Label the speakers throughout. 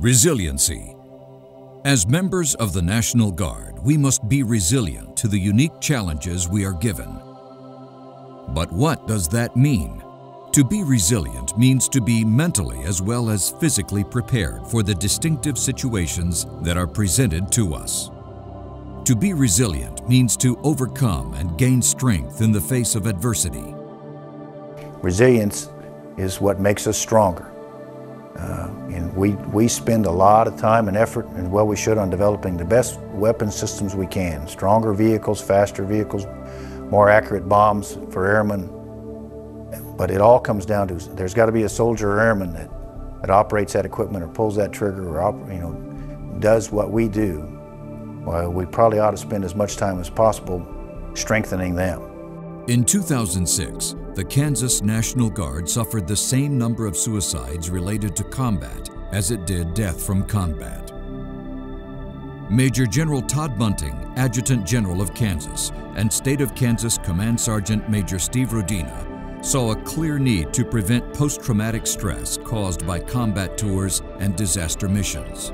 Speaker 1: Resiliency. As members of the National Guard, we must be resilient to the unique challenges we are given. But what does that mean? To be resilient means to be mentally as well as physically prepared for the distinctive situations that are presented to us. To be resilient means to overcome and gain strength in the face of adversity.
Speaker 2: Resilience is what makes us stronger. Uh, and we, we spend a lot of time and effort, and well we should, on developing the best weapon systems we can. Stronger vehicles, faster vehicles, more accurate bombs for airmen. But it all comes down to, there's got to be a soldier or airman that, that operates that equipment or pulls that trigger or you know, does what we do well, we probably ought to spend as much time as possible strengthening them.
Speaker 1: In 2006, the Kansas National Guard suffered the same number of suicides related to combat as it did death from combat. Major General Tod Bunting, Adjutant General of Kansas, and State of Kansas Command Sergeant Major Steve Rodina saw a clear need to prevent post-traumatic stress caused by combat tours and disaster missions.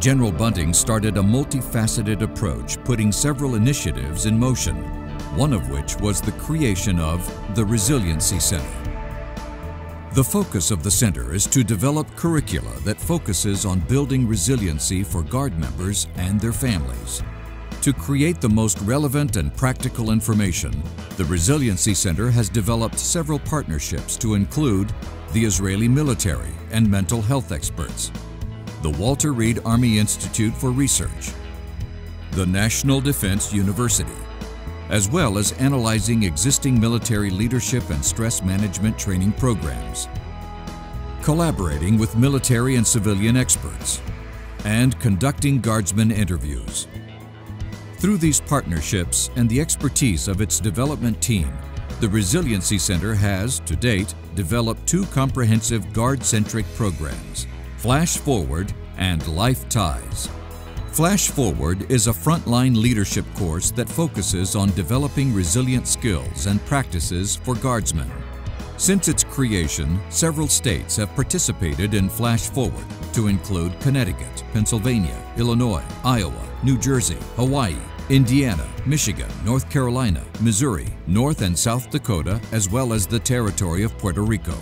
Speaker 1: General Bunting started a multifaceted approach, putting several initiatives in motion, one of which was the creation of the Resiliency Center. The focus of the center is to develop curricula that focuses on building resiliency for Guard members and their families. To create the most relevant and practical information, the Resiliency Center has developed several partnerships to include the Israeli military and mental health experts, the Walter Reed Army Institute for Research, the National Defense University, as well as analyzing existing military leadership and stress management training programs, collaborating with military and civilian experts, and conducting Guardsman interviews. Through these partnerships and the expertise of its development team, the Resiliency Center has, to date, developed two comprehensive Guard-centric programs, Flash Forward, and Life Ties. Flash Forward is a frontline leadership course that focuses on developing resilient skills and practices for Guardsmen. Since its creation, several states have participated in Flash Forward to include Connecticut, Pennsylvania, Illinois, Iowa, New Jersey, Hawaii, Indiana, Michigan, North Carolina, Missouri, North and South Dakota, as well as the territory of Puerto Rico.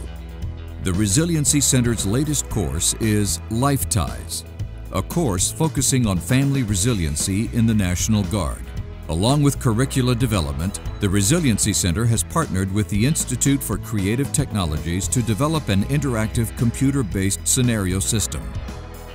Speaker 1: The Resiliency Center's latest course is Life Ties, a course focusing on family resiliency in the National Guard. Along with curricula development, the Resiliency Center has partnered with the Institute for Creative Technologies to develop an interactive computer-based scenario system.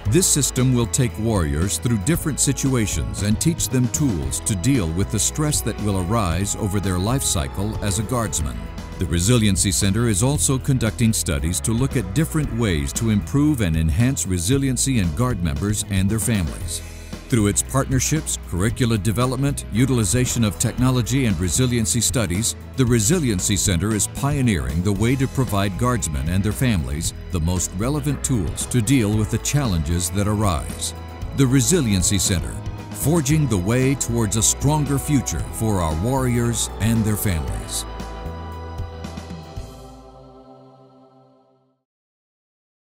Speaker 1: This system will take warriors through different situations and teach them tools to deal with the stress that will arise over their life cycle as a guardsman. The Resiliency Center is also conducting studies to look at different ways to improve and enhance resiliency in Guard members and their families. Through its partnerships, curricula development, utilization of technology, and resiliency studies, the Resiliency Center is pioneering the way to provide Guardsmen and their families the most relevant tools to deal with the challenges that arise. The Resiliency Center, forging the way towards a stronger future for our warriors and their families.